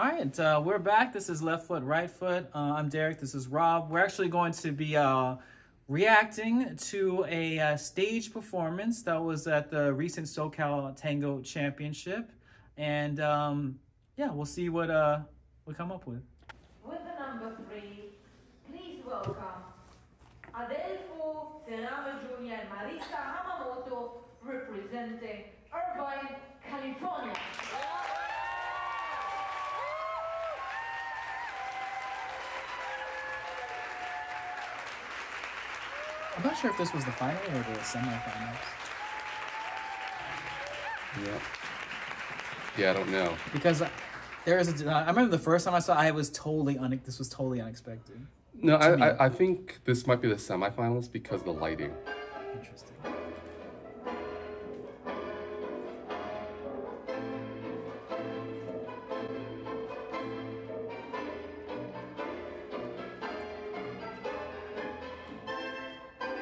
All right, uh, we're back. This is Left Foot, Right Foot. Uh, I'm Derek. This is Rob. We're actually going to be uh, reacting to a uh, stage performance that was at the recent SoCal Tango Championship, and um, yeah, we'll see what uh, we come up with. With the number three, please welcome Adelfo Cerame Jr. and Marisa Hamamoto representing Irvine, California. I'm not sure if this was the final or the semifinals Yeah. Yeah, I don't know. because there is. A, I remember the first time I saw, I was totally un. This was totally unexpected. No, I. I, I think this might be the semifinals because of the lighting. Interesting.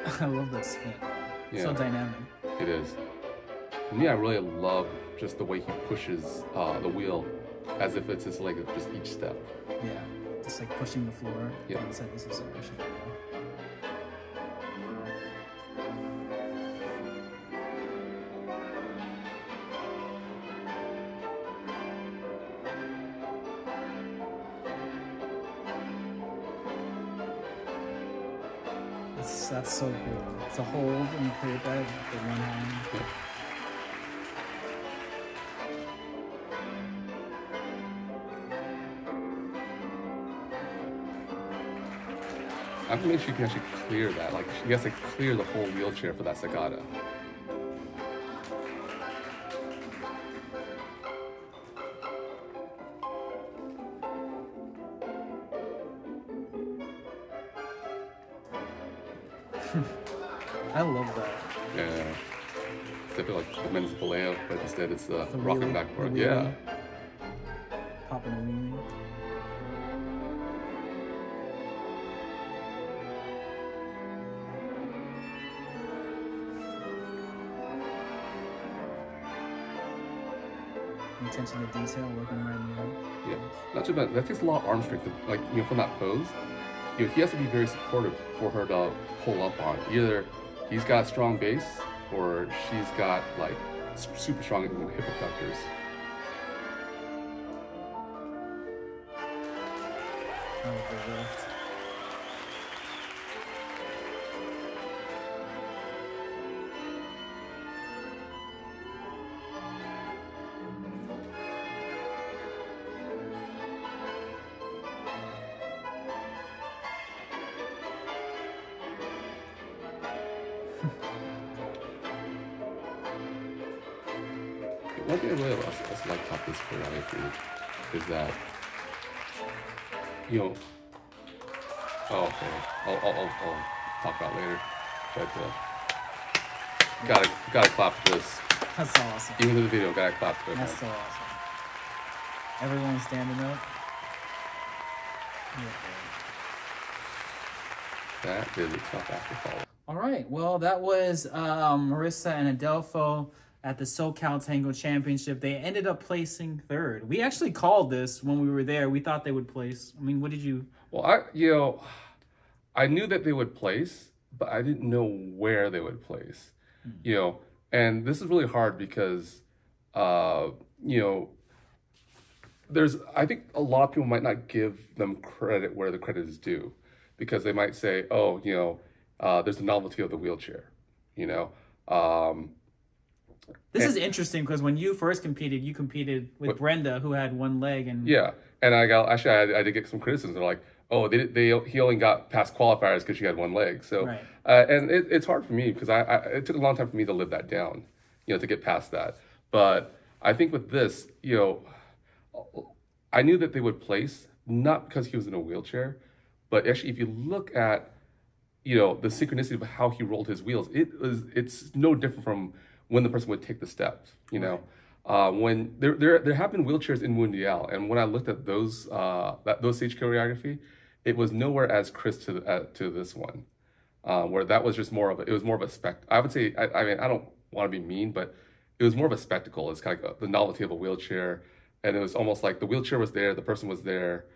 I love this spin. Yeah. So dynamic. It is. Yeah, I really love just the way he pushes uh, the wheel as if it's just like just each step. Yeah. Just like pushing the floor. Yeah. And said this is a pushing That's, that's so cool. It's a hold and you create that with the one hand. Yeah. I have to make sure you can actually clear that. Like, she has to clear the whole wheelchair for that sacada. I love that. Yeah. It's a bit like the men's boleo, but instead it's uh, The rocking backward. Yeah. Popping a wheelie. Attention to detail, looking right in the. Yeah, not too bad. That takes a lot of arm strength. To, like you know, from that pose, you know, he has to be very supportive for her to pull up on. Either he's got strong base, or she's got like super strong hip abductors. Oh, One thing I really also like about this choreography is that you know. Oh, okay. I'll, I'll, I'll, I'll talk about it later, but uh, gotta gotta clap for this. That's so awesome. Even to the video, gotta clap for it. man. That's so awesome. Everyone standing up. Yeah. That is a tough act to follow. All right. Well, that was um, Marisa and Adelfo at the SoCal Tango Championship. They ended up placing third. We actually called this when we were there. We thought they would place. I mean, what did you? Well, I you know, I knew that they would place, but I didn't know where they would place. You know, and this is really hard because, uh, you know, there's I think a lot of people might not give them credit where the credit is due, because they might say, oh, you know, uh, there's the novelty of the wheelchair, you know. Um, This And- is interesting because when you first competed, you competed with What- Brenda, who had one leg, and Yeah, and I got actually I, I did get some criticism. They're like, "Oh, they they he only got past qualifiers because she had one leg." So, Right. uh, and it, it's hard for me because I, I it took a long time for me to live that down, you know, to get past that. But I think with this, you know, I knew that they would place not because he was in a wheelchair, but actually if you look at you know the synchronicity of how he rolled his wheels it was it's no different from when the person would take the steps you know uh, when there, there there have been wheelchairs in mundial and when i looked at those uh, that those stage choreography it was nowhere as crisp to the, uh, to this one uh, where that was just more of a, it was more of a spec. i would say i, I mean i don't want to be mean but it was more of a spectacle it's kind of like the novelty of a wheelchair and it was almost like the wheelchair was there, the person was there,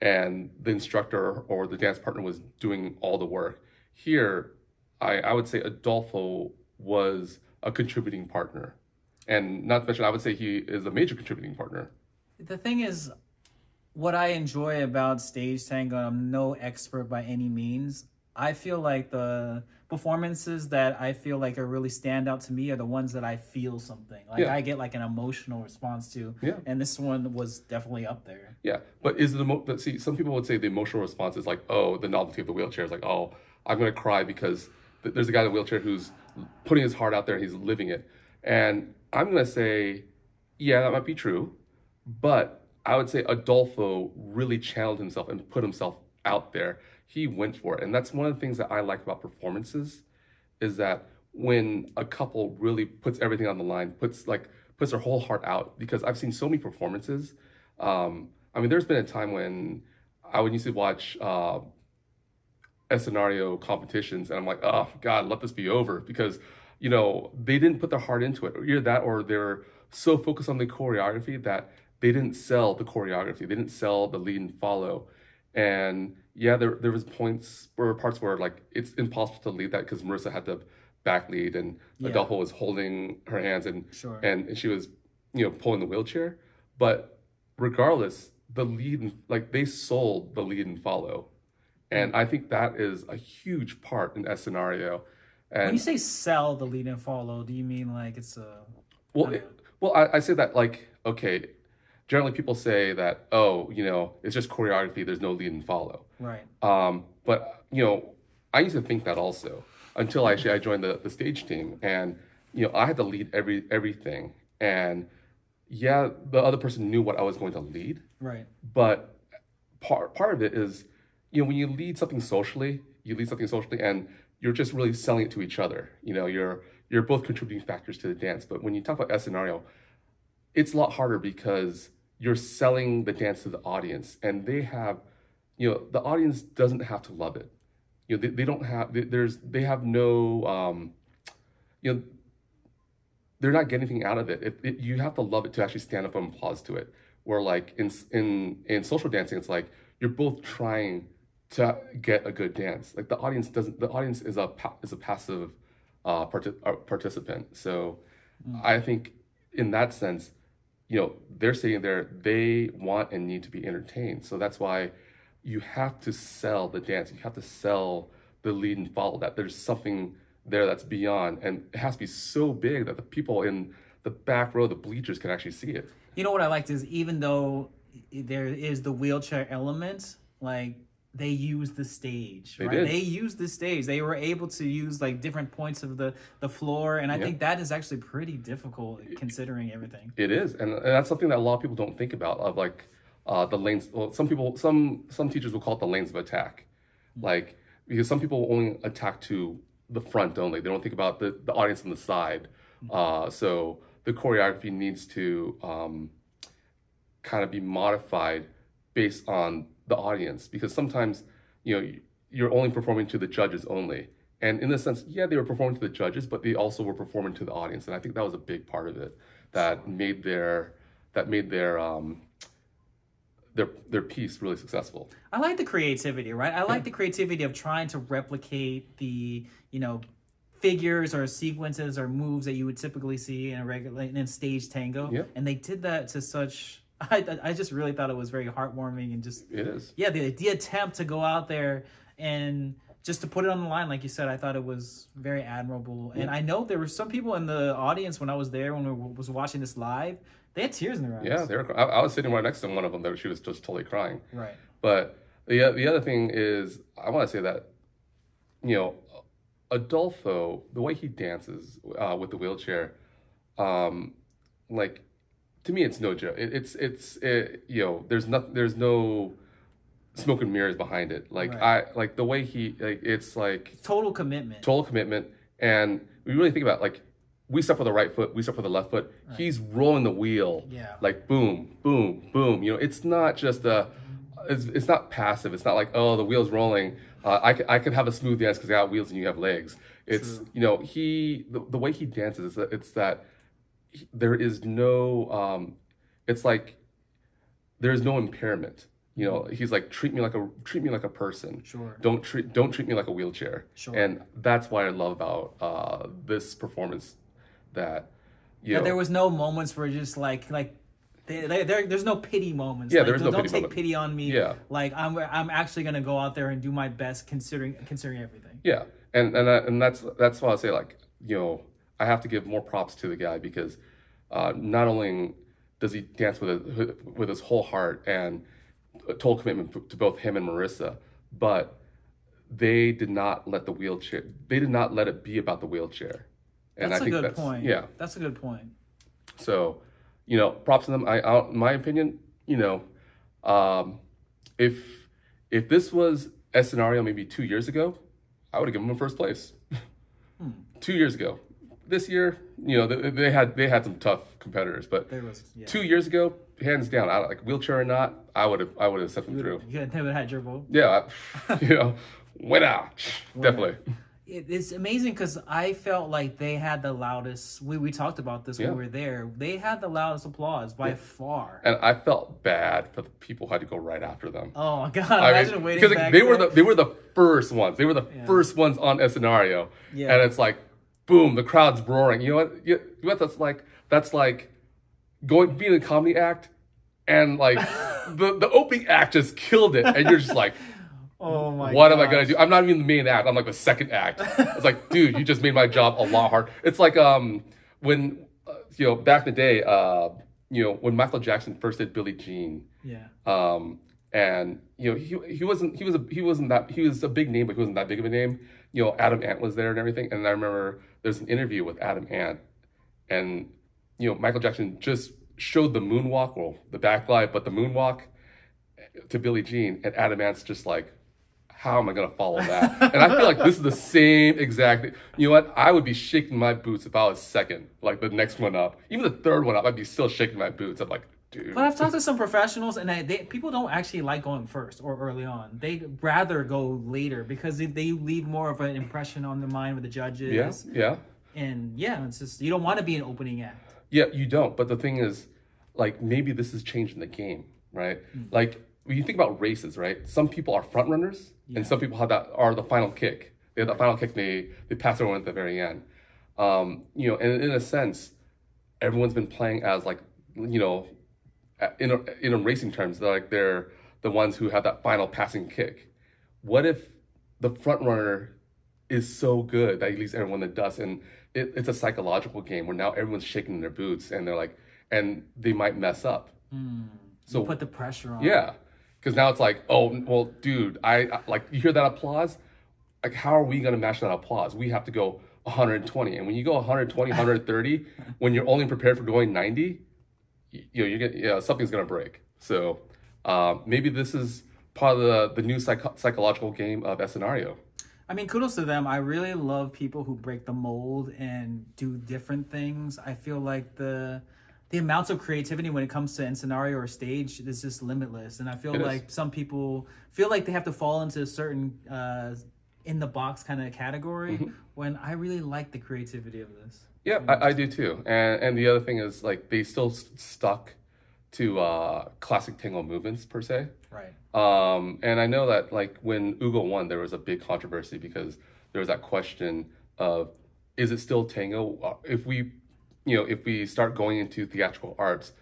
and the instructor or the dance partner was doing all the work. Here, I, I would say Adelfo was a contributing partner. And not to mention, I would say he is a major contributing partner. The thing is, what I enjoy about stage tango, I'm no expert by any means. I feel like the performances that I feel like are really stand out to me are the ones that I feel something. Like Yeah. I get like an emotional response to. Yeah. And this one was definitely up there. Yeah, but is the mo- but see some people would say the emotional response is like oh the novelty of the wheelchair is like oh I'm gonna cry because th- there's a guy in a wheelchair who's putting his heart out there and he's living it, and I'm gonna say yeah that might be true, but I would say Adelfo really channeled himself and put himself out there. He went for it, and that's one of the things that I like about performances, is that when a couple really puts everything on the line, puts like puts their whole heart out. Because I've seen so many performances. Um, I mean, there's been a time when I would used to watch uh, scenario competitions, and I'm like, oh God, let this be over because you know they didn't put their heart into it. Either that, or they're so focused on the choreography that they didn't sell the choreography. They didn't sell the lead and follow. And yeah, there there was points or parts where like it's impossible to lead that because Marisa had to back lead and Yeah. Adelfo was holding her hands and Sure. and, and she was you know pulling the wheelchair. But regardless, the lead and like they sold the lead and follow. And I think that is a huge part in that scenario. And When you say sell the lead and follow, do you mean like it's a well, it, well, I, I say that like okay. Generally, people say that oh, you know, it's just choreography. There's no lead and follow. right? Um, but you know, I used to think that also until actually I joined the, the stage team, and you know, I had to lead every everything. And yeah, the other person knew what I was going to lead, Right. but part part of it is, you know, when you lead something socially, you lead something socially, and you're just really selling it to each other. You know, you're you're both contributing factors to the dance. But when you talk about S scenario, it's a lot harder because you're selling the dance to the audience, and they have, you know, the audience doesn't have to love it. You know, they, they don't have they, there's they have no, um, you know, they're not getting anything out of it. It, it. You have to love it to actually stand up and applause to it. Where like in in in social dancing, it's like you're both trying to get a good dance. Like the audience doesn't. The audience is a is a passive uh, parti- uh, participant. So I think in that sense, you know, they're sitting there. They want and need to be entertained. So that's why you have to sell the dance. You have to sell the lead and follow that. There's something there that's beyond, and it has to be so big that the people in the back row, the bleachers, can actually see it. You know what I liked is even though there is the wheelchair element, like they use the stage. They right? did. They used the stage. They were able to use like different points of the the floor, and I Yeah. think that is actually pretty difficult considering everything. It is, and, and that's something that a lot of people don't think about. Of like uh, the lanes. Well, some people, some some teachers will call it the lanes of attack, like because some people only attack to the front only. They don't think about the the audience on the side. Uh, so the choreography needs to um, kind of be modified based on the audience because sometimes you know you're only performing to the judges only. And in this sense, yeah, they were performing to the judges, but they also were performing to the audience, and I think that was a big part of it that made their that made their um, their their piece really successful. I like the creativity, right? I like the creativity of trying to replicate the, you know, figures or sequences or moves that you would typically see in a regular in stage tango. Yeah. And they did that to such I I just really thought it was very heartwarming and just It is. yeah, the the attempt to go out there and just to put it on the line, like you said, I thought it was very admirable. And I know there were some people in the audience when I was there when we was watching this live. They had tears in their eyes. Yeah, they were, I, I was sitting right next to one of them. That she was just totally crying. Right. But the the other thing is, I want to say that, you know, Adelfo, the way he dances uh, with the wheelchair, um, like to me, it's no joke. It, it's it's it, you know, there's not there's no smoke and mirrors behind it. Like Right. I like the way he like it's like Total commitment. total commitment, and we really think about like we step for the right foot, we step for the left foot. He's rolling the wheel, Yeah. like boom, boom, boom. You know, it's not just a, it's, it's not passive. It's not like oh the wheel's rolling. Uh, I I could have a smooth dance because I got wheels and you have legs. It's you know he the, the way he dances. It's that, it's that there is no. Um, it's like there's no impairment. You know, he's like treat me like a treat me like a person. Sure. Don't treat don't treat me like a wheelchair. Sure. And that's why I love about uh, this performance that you That know, there was no moments where just like like they, they, there, there's no pity moments. Yeah, like, there is don't, no don't take moment. pity on me. Yeah. like I'm I'm actually gonna go out there and do my best considering considering everything. Yeah, and and that, and that's that's why I say like you know I have to give more props to the guy because uh, not only does he dance with a, with his whole heart and a total commitment to both him and Marisa, but they did not let the wheelchair. They did not let it be about the wheelchair. And That's I a think good that's point. yeah. that's a good point. So, you know, props to them. I, I in my opinion, you know, um, if if this was a scenario maybe two years ago, I would have given them first place. Two years ago, this year, you know, they, they had they had some tough competitors, but There was yeah. two years ago, hands down, I like wheelchair or not, I would have I would have sent them through. You had never had your vote. Yeah, I, you know, went out definitely. It, it's amazing because I felt like they had the loudest. We we talked about this Yeah. when we were there. They had the loudest applause by far. And I felt bad for the people who had to go right after them. Oh my god! I Imagine mean, waiting because back they were the they were the first ones. They were the Yeah. first ones on a scenario, Yeah. and it's like, boom, the crowd's roaring. You know what? You, you know what that's like? That's like going being a comedy act, and like the the opening act just killed it, and you're just like, Oh my! what am I gonna do? I'm not even the main act. I'm like the second act. It's like, dude, you just made my job a lot hard. It's like um when uh, you know back in the day, uh, you know when Michael Jackson first did Billie Jean Yeah. um, and you know he he wasn't he was a, he wasn't that he was a big name, but he wasn't that big of a name. You know, Adam Ant was there and everything. And I remember there's an interview with Adam Ant, and you know Michael Jackson just showed the moonwalk, well the backlight, but the moonwalk to Billie Jean, and Adam Ant's just like. How am I gonna follow that? and I feel like this is the same exact. You know what? I would be shaking my boots if I was second, like the next one up, even the third one up. I'd be still shaking my boots. I'm like, dude. But I've talked to some professionals, and they, they people don't actually like going first or early on. They rather go later because they, they leave more of an impression on the mind with the judges. Yeah, yeah. And yeah, it's just you don't want to be an opening act. Yeah, you don't. But the thing is, like, maybe this is changing the game, right? Like, when you think about races, right? Some people are front runners, and some people have that are the final kick. They have the final kick. They they pass everyone at the very end. Um, you know, and in a sense, everyone's been playing as like, you know, in a, in a racing terms, they're like they're the ones who have that final passing kick. What if the front runner is so good that he leaves everyone in the dust, and it, it's a psychological game where now everyone's shaking in their boots, and they're like, and they might mess up. Hmm. So put the pressure on. Yeah, because now it's like, oh, well, dude, I I- like you hear that applause. Like, how are we gonna match that applause? We have to go 120, and when you go 120, 130, when you're only prepared for going 90, you, know, you get yeah, something's gonna break. So um, maybe this is part of the the new psycho- psychological game of scenario. I mean, kudos to them. I really love people who break the mold and do different things. I feel like the the amounts of creativity when it comes to in scenario or stage is just limitless. And I feel It is. like some people feel like they have to fall into a certain uh, in the box kind of category. Mm-hmm. When I really like the creativity of this. Yeah, I, I do too. And and the other thing is like they still s- stuck to uh, classic tango movements per se. Right. Um, and I know that like when Hugo won, there was a big controversy because there was that question of is it still tango? Uh, If we, you know, if we start going into theatrical arts,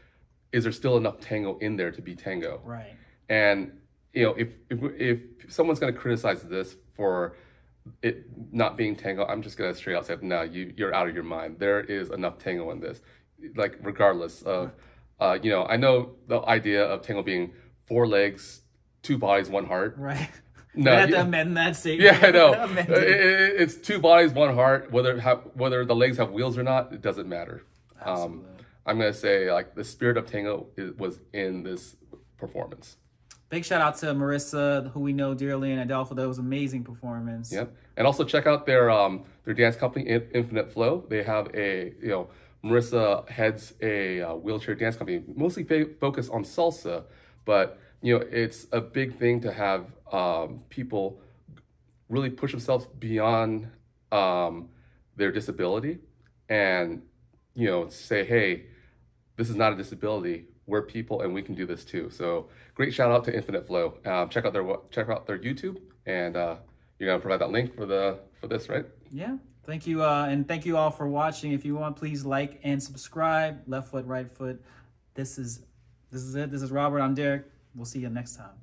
is there still enough tango in there to be tango? Right. And you know, if if, if someone's going to criticize this for it not being tango, I'm just going to straight out say, no, you you're out of your mind. There is enough tango in this, like regardless of, uh, you know, I know the idea of tango being four legs, two bodies, one heart. Right. No, I had to amend that statement. Yeah, I know. It- it. it- it's two bodies, one heart. Whether have, whether the legs have wheels or not, it doesn't matter. Um, I'm gonna say like the spirit of tango is, was in this performance. Big shout out to Marisa, who we know dearly, and Adele for those amazing performance. Yep. And also check out their um their dance company Infinite Flow. They have a you know Marisa heads a uh, wheelchair dance company, mostly fa- focused on salsa, but you know it's a big thing to have um, people really push themselves beyond um, their disability and you know say hey this is not a disability we're people and we can do this too. So great shout out to Infinite Flow. Um, check out their check out their YouTube and uh, you're gonna provide that link for the for this, right? Yeah. Thank you, uh, and thank you all for watching. If you want, please like and subscribe. Left foot, right foot. This is this is it. This is Robert. I'm Derek. We'll see you next time.